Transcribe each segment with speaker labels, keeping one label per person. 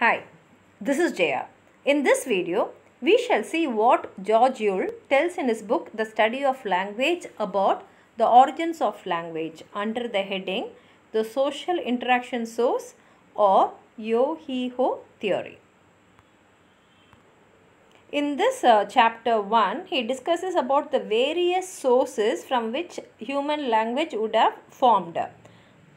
Speaker 1: Hi, this is Jaya. In this video, we shall see what George Yule tells in his book The Study of Language about the origins of language under the heading The Social Interaction Source or Yo-He-Ho Theory. In this uh, chapter 1, he discusses about the various sources from which human language would have formed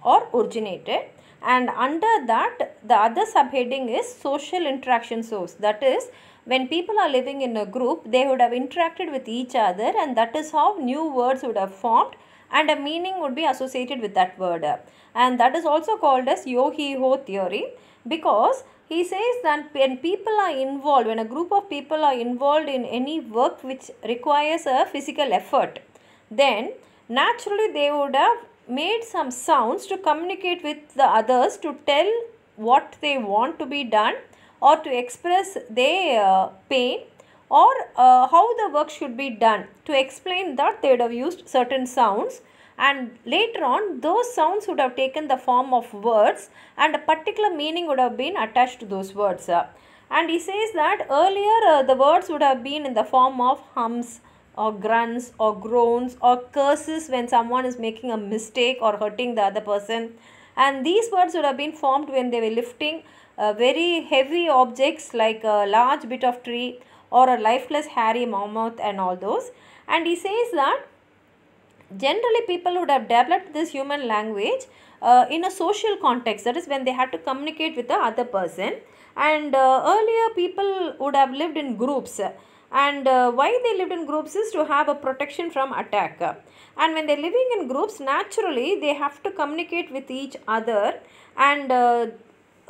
Speaker 1: or originated and under that the other subheading is social interaction source. That is when people are living in a group they would have interacted with each other and that is how new words would have formed and a meaning would be associated with that word. And that is also called as yo-he-ho theory because he says that when people are involved when a group of people are involved in any work which requires a physical effort then naturally they would have made some sounds to communicate with the others to tell what they want to be done or to express their uh, pain or uh, how the work should be done. To explain that they would have used certain sounds and later on those sounds would have taken the form of words and a particular meaning would have been attached to those words. And he says that earlier uh, the words would have been in the form of hums, or grunts or groans or curses when someone is making a mistake or hurting the other person. And these words would have been formed when they were lifting uh, very heavy objects like a large bit of tree or a lifeless hairy mammoth and all those. And he says that generally people would have developed this human language uh, in a social context that is when they had to communicate with the other person. And uh, earlier people would have lived in groups and uh, why they lived in groups is to have a protection from attack. And when they're living in groups naturally they have to communicate with each other. And uh,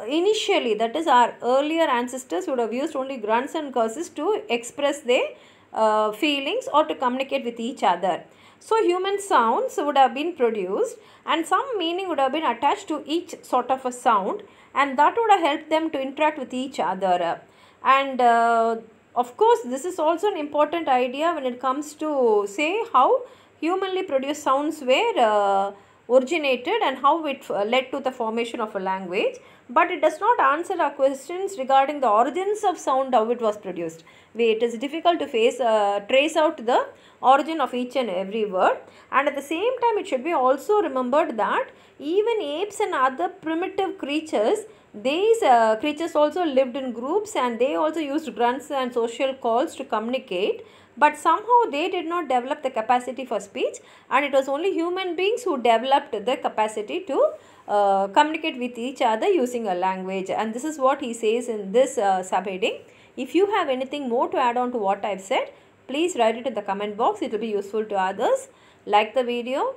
Speaker 1: initially that is our earlier ancestors would have used only grunts and curses to express their uh, feelings or to communicate with each other. So human sounds would have been produced and some meaning would have been attached to each sort of a sound and that would have helped them to interact with each other. And uh, of course this is also an important idea when it comes to say how humanly produced sounds were uh, originated and how it uh, led to the formation of a language but it does not answer our questions regarding the origins of sound how it was produced. It is difficult to face uh, trace out the origin of each and every word. And at the same time it should be also remembered that even apes and other primitive creatures these uh, creatures also lived in groups and they also used grunts and social calls to communicate but somehow they did not develop the capacity for speech and it was only human beings who developed the capacity to uh, communicate with each other using a language and this is what he says in this uh, subheading. If you have anything more to add on to what I've said, please write it in the comment box. It will be useful to others. Like the video,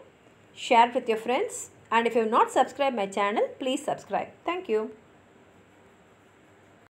Speaker 1: share it with your friends and if you have not subscribed my channel, please subscribe. Thank you.